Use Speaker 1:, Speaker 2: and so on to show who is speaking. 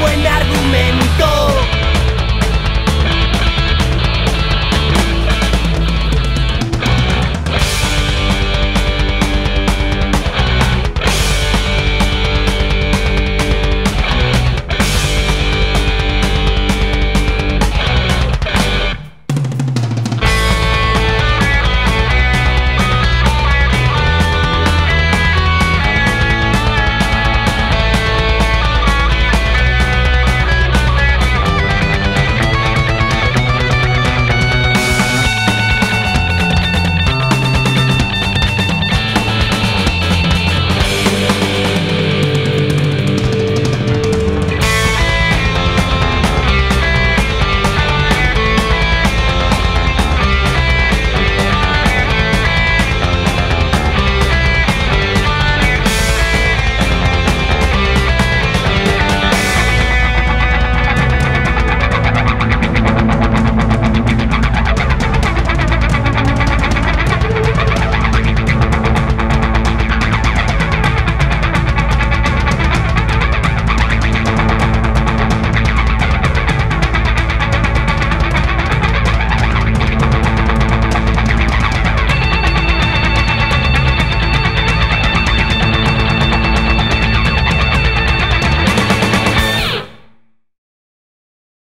Speaker 1: when I